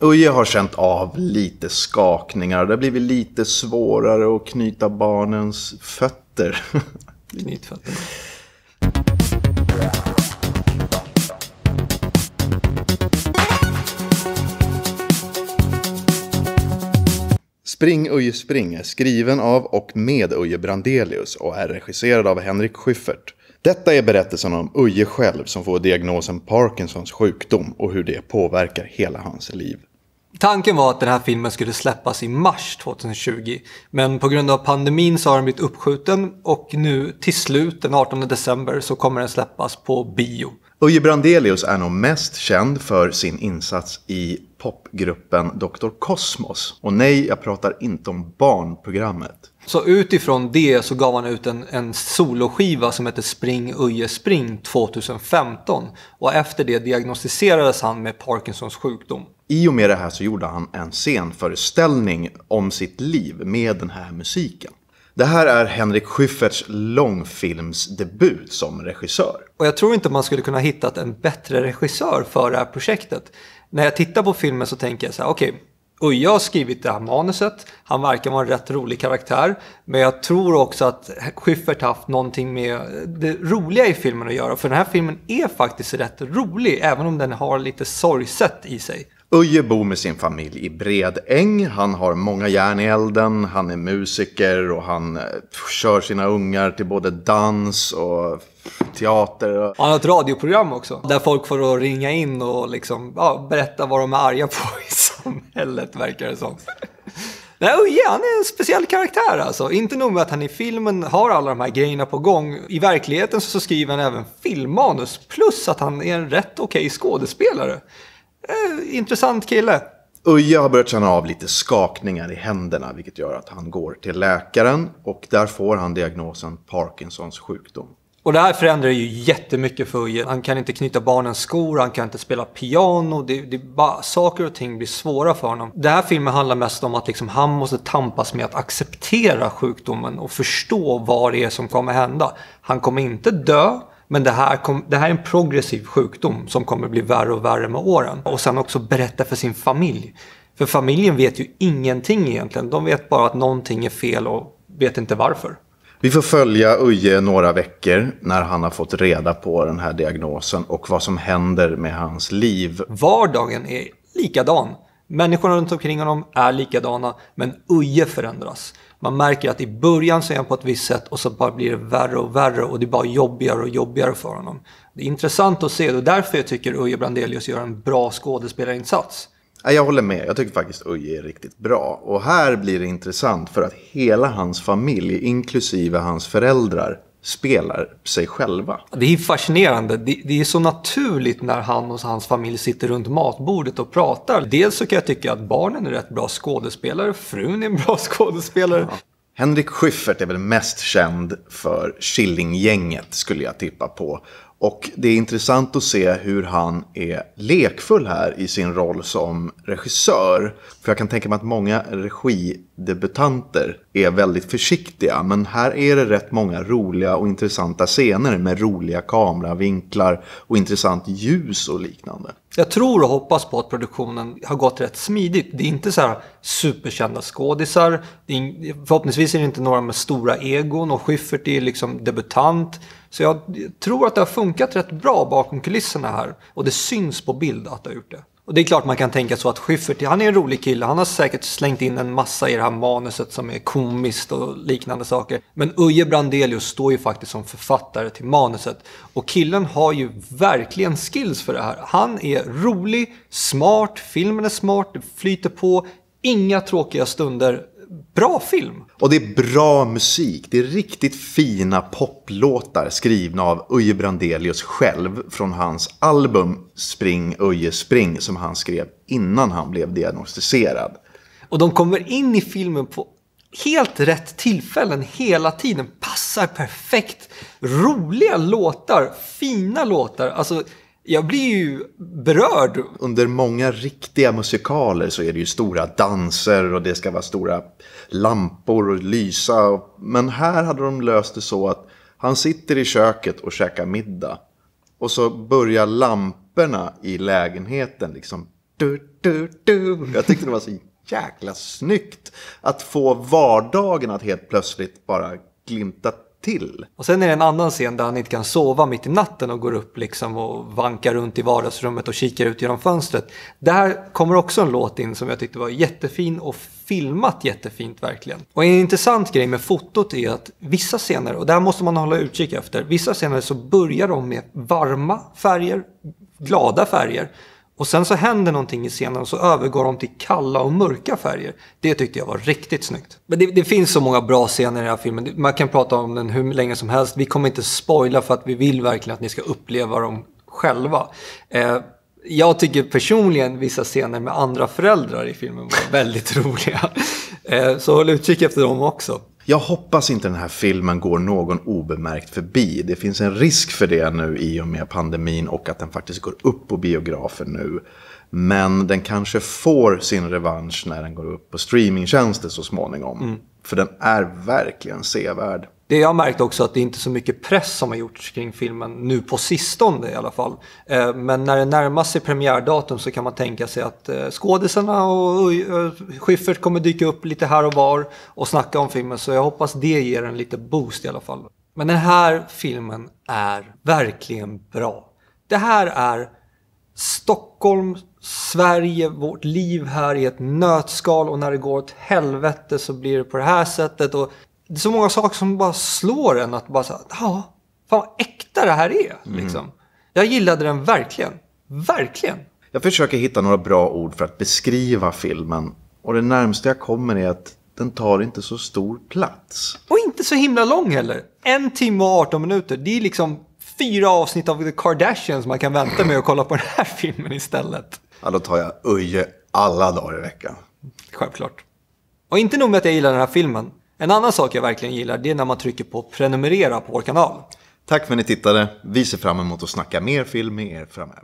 Uje har känt av lite skakningar. Det har blivit lite svårare att knyta barnens fötter. Knytfötterna. Spring Uje Spring är skriven av och med Uje Brandelius och är regisserad av Henrik Schyffert. Detta är berättelsen om Uje själv som får diagnosen Parkinsons sjukdom och hur det påverkar hela hans liv. Tanken var att den här filmen skulle släppas i mars 2020. Men på grund av pandemin så har den blivit uppskjuten och nu till slut den 18 december så kommer den släppas på bio. Uje Brandelius är nog mest känd för sin insats i popgruppen Dr. Cosmos. Och nej, jag pratar inte om barnprogrammet. Så utifrån det så gav han ut en, en soloskiva som heter Spring Uje Spring 2015. Och efter det diagnostiserades han med Parkinsons sjukdom. I och med det här så gjorde han en scenföreställning om sitt liv med den här musiken. Det här är Henrik Schyfferts långfilmsdebut som regissör. Och jag tror inte man skulle kunna hitta en bättre regissör för det här projektet. När jag tittar på filmen så tänker jag så här, okej, okay, Uje har skrivit det här manuset. Han verkar vara en rätt rolig karaktär. Men jag tror också att Schyffert haft någonting med det roliga i filmen att göra. För den här filmen är faktiskt rätt rolig, även om den har lite sorgset i sig. Uje bor med sin familj i Bredäng. Han har många järn i elden. Han är musiker och han eh, kör sina ungar till både dans och teater. Han har ett radioprogram också. Där folk får ringa in och liksom, ja, berätta vad de är arga på samhället, verkar det som. Nej, Uje, han är en speciell karaktär alltså. Inte nog med att han i filmen har alla de här grejerna på gång. I verkligheten så skriver han även filmmanus. Plus att han är en rätt okej okay skådespelare eh, intressant kille. Uje har börjat känna av lite skakningar i händerna vilket gör att han går till läkaren och där får han diagnosen Parkinsons sjukdom. Och det här förändrar ju jättemycket för Uje. Han kan inte knyta barnens skor, han kan inte spela piano. Det, det bara, saker och ting blir svåra för honom. Den här filmen handlar mest om att liksom, han måste tampas med att acceptera sjukdomen och förstå vad det är som kommer hända. Han kommer inte dö. Men det här, kom, det här är en progressiv sjukdom som kommer bli värre och värre med åren. Och sen också berätta för sin familj. För familjen vet ju ingenting egentligen. De vet bara att någonting är fel och vet inte varför. Vi får följa Uje några veckor när han har fått reda på den här diagnosen och vad som händer med hans liv. Vardagen är likadan. Människorna runt omkring honom är likadana, men Uje förändras. Man märker att i början så är han på ett visst sätt och så bara blir det värre och värre och det är bara jobbigare och jobbigare för honom. Det är intressant att se och därför jag tycker Uje Brandelius gör en bra skådespelarinsats. Jag håller med, jag tycker faktiskt Uje är riktigt bra. Och här blir det intressant för att hela hans familj, inklusive hans föräldrar, spelar sig själva. Det är fascinerande. Det, det, är så naturligt när han och hans familj sitter runt matbordet och pratar. Dels så kan jag tycka att barnen är rätt bra skådespelare, frun är en bra skådespelare. Ja. Henrik Schyffert är väl mest känd för Killinggänget skulle jag tippa på. Och det är intressant att se hur han är lekfull här i sin roll som regissör. För jag kan tänka mig att många regidebutanter är väldigt försiktiga. Men här är det rätt många roliga och intressanta scener med roliga kameravinklar och intressant ljus och liknande. Jag tror och hoppas på att produktionen har gått rätt smidigt. Det är inte så här superkända skådisar. Är, förhoppningsvis är det inte några med stora egon och Schyffert är liksom debutant. Så jag tror att det har funkat rätt bra bakom kulisserna här. Och det syns på bild att det har gjort det. Och det är klart man kan tänka så att Schyffert, han är en rolig kille. Han har säkert slängt in en massa i det här manuset som är komiskt och liknande saker. Men Uje Brandelius står ju faktiskt som författare till manuset. Och killen har ju verkligen skills för det här. Han är rolig, smart, filmen är smart, det flyter på. Inga tråkiga stunder bra film. Och det är bra musik. Det är riktigt fina poplåtar skrivna av Uje Brandelius själv från hans album Spring Uje Spring som han skrev innan han blev diagnostiserad. Och de kommer in i filmen på helt rätt tillfällen hela tiden. Passar perfekt. Roliga låtar, fina låtar. Alltså jag blir ju berörd. Under många riktiga musikaler så är det ju stora danser och det ska vara stora lampor och lysa. Men här hade de löst det så att han sitter i köket och käkar middag. Och så börjar lamporna i lägenheten liksom du, du, du. Jag tyckte det var så jäkla snyggt att få vardagen att helt plötsligt bara glimta till. Och sen är det en annan scen där han inte kan sova mitt i natten och går upp liksom och vankar runt i vardagsrummet och kikar ut genom fönstret. Där kommer också en låt in som jag tyckte var jättefin och filmat jättefint verkligen. Och en intressant grej med fotot är att vissa scener, och där måste man hålla utkik efter, vissa scener så börjar de med varma färger, glada färger. Och sen så händer någonting i scenen och så övergår de till kalla och mörka färger. Det tyckte jag var riktigt snyggt. Men det, det, finns så många bra scener i den här filmen. Man kan prata om den hur länge som helst. Vi kommer inte spoila för att vi vill verkligen att ni ska uppleva dem själva. Eh, jag tycker personligen vissa scener med andra föräldrar i filmen var väldigt roliga. Eh, så håll utkik efter dem också. Jag hoppas inte den här filmen går någon obemärkt förbi. Det finns en risk för det nu i och med pandemin och att den faktiskt går upp på biografer nu. Men den kanske får sin revansch när den går upp på streamingtjänster så småningom. Mm. För den är verkligen sevärd. Det jag har märkt också att det är inte så mycket press som har gjorts kring filmen nu på sistone i alla fall. Eh, men när det närmar sig premiärdatum så kan man tänka sig att eh, skådisarna och Schyffert eh, kommer dyka upp lite här och var och snacka om filmen. Så jag hoppas det ger en lite boost i alla fall. Men den här filmen är verkligen bra. Det här är Stockholm, Sverige, vårt liv här i ett nötskal och när det går åt helvete så blir det på det här sättet. Och det är så många saker som bara slår en att bara säga, ja, fan vad äkta det här är. Mm. Liksom. Jag gillade den verkligen. Verkligen. Jag försöker hitta några bra ord för att beskriva filmen. Och det närmaste jag kommer är att den tar inte så stor plats. Och inte så himla lång heller. En timme och 18 minuter. Det är liksom fyra avsnitt av The Kardashians man kan vänta med att kolla på den här filmen istället. Ja, då tar jag Uje alla dagar i veckan. Självklart. Och inte nog med att jag gillar den här filmen. En annan sak jag verkligen gillar det är när man trycker på prenumerera på vår kanal. Tack för att ni tittade. Vi ser fram emot att snacka mer film med er framöver.